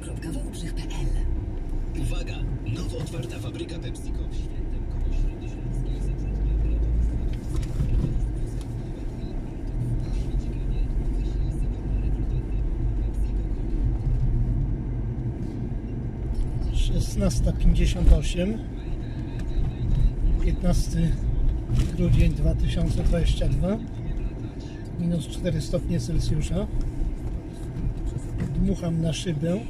www.wałbrzych.pl Uwaga! Nowo otwarta fabryka PepsiCo w Świętem koło zatrudnia Szesnasta pięćdziesiąt osiem, 15 grudzień 2022 minus 4 stopnie Celsjusza dmucham na szybę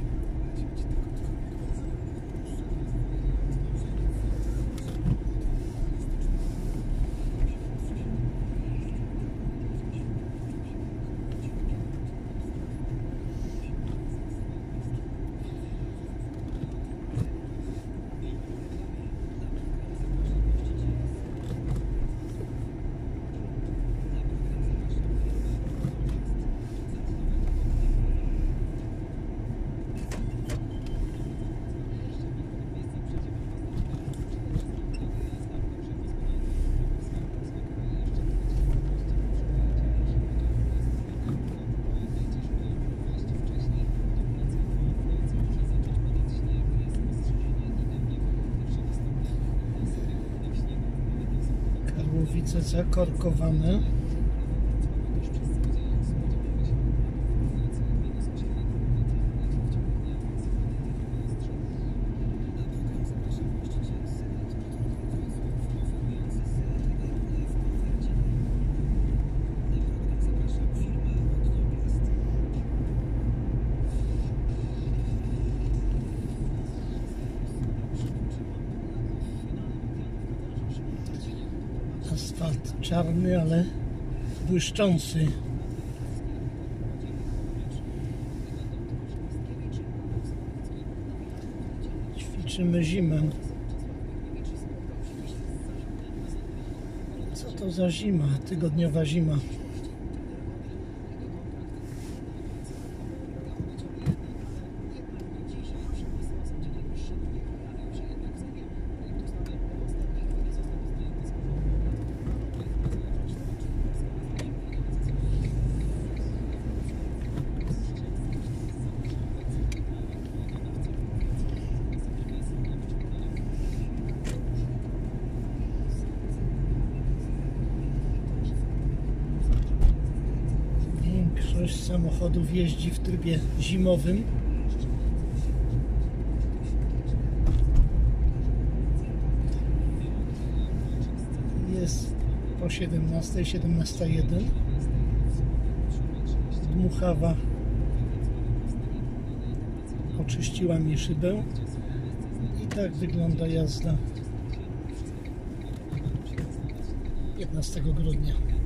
Karłowice zakorkowane asfalt czarny, ale błyszczący. Ćwiczymy zimę. Co to za zima, tygodniowa zima Większość samochodów jeździ w trybie zimowym. Jest po 17, 17.01. Dmuchawa oczyściła mi szybę i tak wygląda jazda 15 grudnia.